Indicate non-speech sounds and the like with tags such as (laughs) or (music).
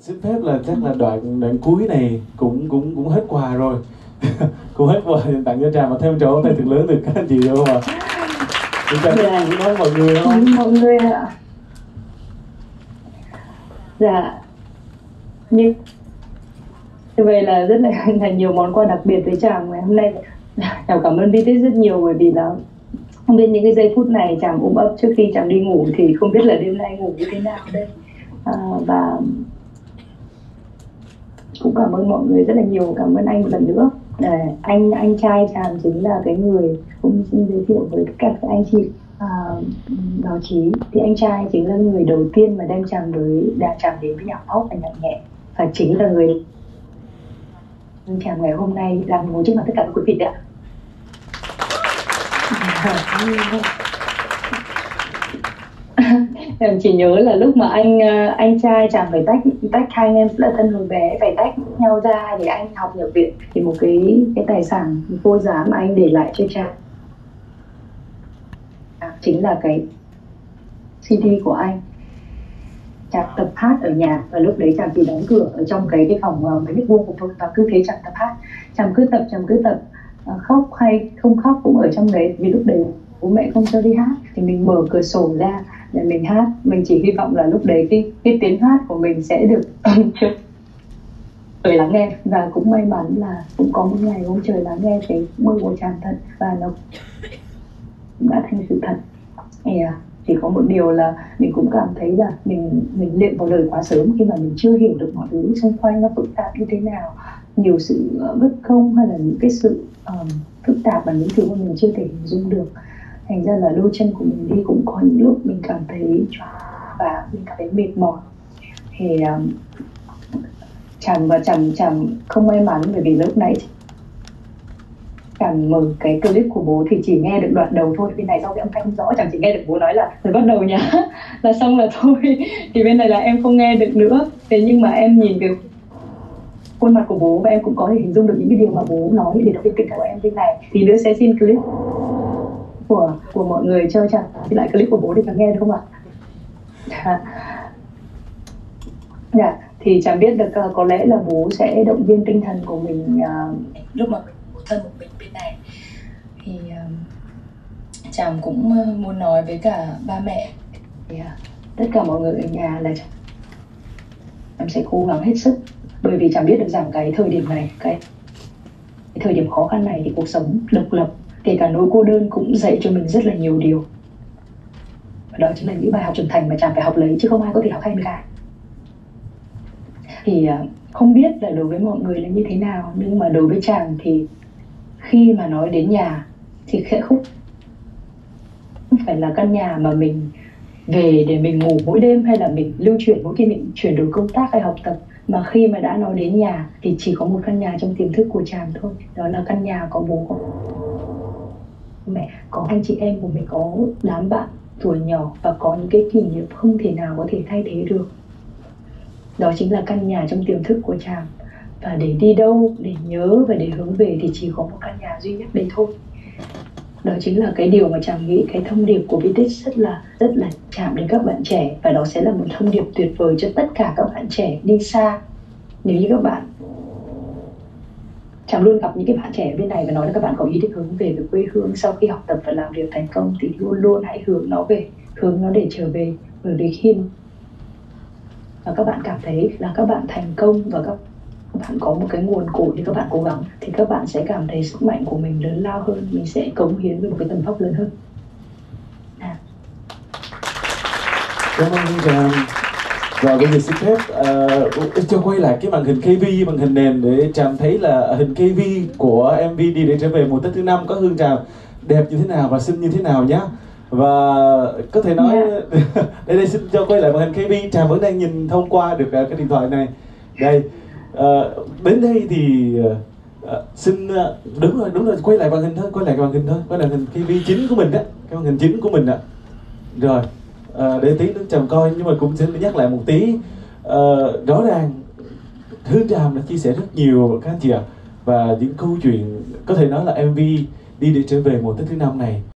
xin phép là chắc là đoạn đoạn cuối này cũng cũng cũng hết quà rồi. (laughs) Cũng hết quà tặng cho trà mà thêm chỗ tay thật lớn từ các anh chị được không ạ thì trà Dạ. nói mọi người không ừ, mọi người ạ. Dạ. Như như vậy là rất là, (laughs) là nhiều món quà đặc biệt với chàng ngày hôm nay chàng cảm ơn BTS rất nhiều bởi vì là không biết những cái giây phút này chàng ôm ấp trước khi chàng đi ngủ thì không biết là đêm nay ngủ như thế nào đây. À, và cũng cảm ơn mọi người rất là nhiều. Cảm ơn anh một lần nữa. À, anh anh trai chàng chính là cái người cũng xin giới thiệu với tất cả các anh chị. À, báo chí. Thì anh trai chính là người đầu tiên mà đem chàng tới đã chàng đến với nhạc pop và nhạc nhẹ. Và chính là người chàng ngày hôm nay làm ngồi trước mặt tất cả các quý vị ạ em chỉ nhớ là lúc mà anh ờ, anh trai chàng phải tách tách hai anh em rất là thân hồi bé phải tách nhau ra để anh học nhập viện. Thì một cái cái tài sản vô giá mà anh để lại cho cha. À, chính là cái CD của anh. Chàng tập hát ở nhà và lúc đấy chàng chỉ đóng cửa ở trong cái cái phòng ờ, mấy mét vuông của tôi và cứ thế chàng tập hát. Chàng cứ tập chàng cứ tập ờ, khóc hay không khóc cũng ở trong đấy. Vì lúc đấy bố mẹ không cho đi hát thì mình mở cửa sổ ra để mình hát. Mình chỉ hy vọng là lúc đấy cái cái tiếng hát của mình sẽ được (laughs) âm trước trời lắng nghe. Và cũng may mắn là cũng có một ngày ông trời lắng nghe cái mơ của chàng thật và nó đã thành sự thật. Yeah. À, chỉ có một điều là mình cũng cảm thấy là mình mình luyện vào đời quá sớm khi mà mình chưa hiểu được mọi thứ xung quanh nó phức tạp như thế nào. Nhiều sự ờ, bất công hay là những cái sự um, phức tạp và những thứ mà mình chưa thể hình dung được thành ra là đôi chân của mình đi cũng có những lúc mình cảm thấy và mình cảm thấy mệt mỏi. Thì um, chẳng và chẳng chẳng không may mắn bởi vì lúc nãy chẳng mở cái clip của bố thì chỉ nghe được đoạn đầu thôi. Bên này do cái âm thanh không rõ chẳng chỉ nghe được bố nói là rồi bắt đầu nhá (laughs) là xong là thôi. (laughs) Thì bên này là em không nghe được nữa. Thế nhưng mà em nhìn cái khuôn mặt của bố và em cũng có thể hình dung được những cái điều mà bố nói để động viên tinh thần của em bên này. Thì nữa sẽ xin clip của của mọi người cho chẳng thì lại clip của bố để chẳng nghe được không ạ? Dạ. Dạ thì chẳng biết được ờ, có lẽ là bố sẽ động viên tinh thần của mình ờ, lúc mà mình một thân một mình bên này. Thì uh, chàng cũng muốn nói với cả ba mẹ. Thì, ờ, tất cả mọi người ở nhà là em sẽ cố gắng hết sức. Bởi vì chẳng biết được rằng cái thời điểm này cái, cái thời điểm khó khăn này thì cuộc sống độc lập kể cả nỗi cô đơn cũng dạy cho mình rất là nhiều điều. Và đó chính là những bài học trưởng thành mà chàng phải học lấy, chứ không ai có thể học hay được cả thì à, không biết là đối với mọi người là như thế nào, nhưng mà đối với chàng thì khi mà nói đến nhà thì khẽ khúc. Không phải là căn nhà mà mình về để mình ngủ mỗi đêm hay là mình lưu chuyển mỗi khi mình chuyển đổi công tác hay học tập, mà khi mà đã nói đến nhà thì chỉ có một căn nhà trong tiềm thức của chàng thôi. Đó là căn nhà có bố con có anh chị em của mình có đám bạn tuổi nhỏ và có những cái kỷ niệm không thể nào có thể thay thế được. Đó chính là căn nhà trong tiềm thức của chàng và để đi đâu, để nhớ và để hướng về thì chỉ có một căn nhà duy nhất đấy thôi. Đó chính là cái điều mà chàng nghĩ, cái thông điệp của Vitis rất là rất là chạm đến các bạn trẻ. Và đó sẽ là một thông điệp tuyệt vời cho tất cả các bạn trẻ đi xa. Nếu như các bạn chẳng luôn gặp những cái bạn trẻ bên này và nói là các bạn có ý định hướng về được quê hương sau khi học tập và làm việc thành công thì luôn luôn hãy hướng nó về, hướng nó để trở về bởi vì khi và các bạn cảm thấy là các bạn thành công và các bạn có một cái nguồn cội để các bạn cố gắng thì các bạn sẽ cảm thấy sức mạnh của mình lớn lao hơn, mình sẽ cống hiến với một cái tầm vóc lớn hơn. À. cảm ơn rồi bây giờ xin phép? Uh, cho quay lại cái màn hình KV màn hình nền để tràm thấy là hình KV của MV đi để trở về mùa Tết thứ năm. Có hương tràm đẹp như thế nào và xinh như thế nào nhá. Và có thể nói (laughs) đây đây xin cho quay lại màn hình KV trà vẫn đang nhìn thông qua được uh, cái điện thoại này. Đây uh, đến đây thì uh, xin uh, đúng rồi đúng rồi quay lại màn hình thôi quay lại màn hình thôi quay lại màn hình KV chính của mình đó cái màn hình chính của mình ạ. Rồi Ờ, để tí nữa trầm coi, nhưng mà cũng xin nhắc lại một tí. Ờ, rõ ràng, hương tràm đã chia sẻ rất nhiều, các anh chị ạ. Và những câu chuyện, có thể nói là mv đi để trở về mùa tết thứ năm này.